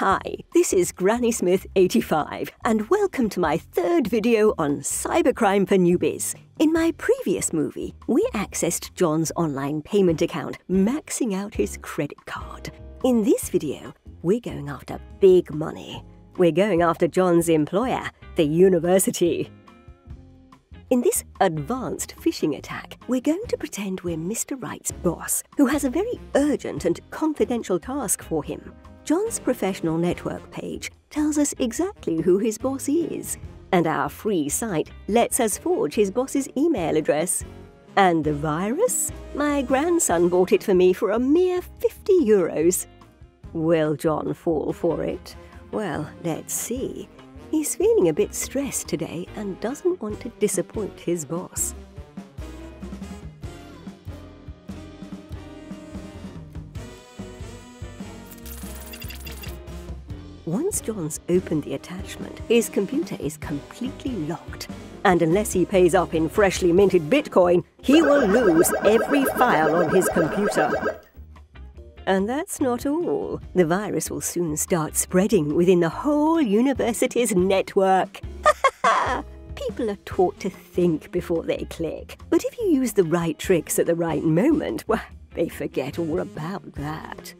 Hi, this is Granny Smith 85, and welcome to my third video on cybercrime for newbies. In my previous movie, we accessed John's online payment account, maxing out his credit card. In this video, we're going after big money. We're going after John's employer, the university. In this advanced phishing attack, we're going to pretend we're Mr. Wright's boss, who has a very urgent and confidential task for him. John's professional network page tells us exactly who his boss is, and our free site lets us forge his boss's email address. And the virus? My grandson bought it for me for a mere 50 euros. Will John fall for it? Well, let's see. He's feeling a bit stressed today and doesn't want to disappoint his boss. Once John's opened the attachment, his computer is completely locked. And unless he pays up in freshly minted Bitcoin, he will lose every file on his computer. And that's not all. The virus will soon start spreading within the whole university's network. People are taught to think before they click. But if you use the right tricks at the right moment, well, they forget all about that.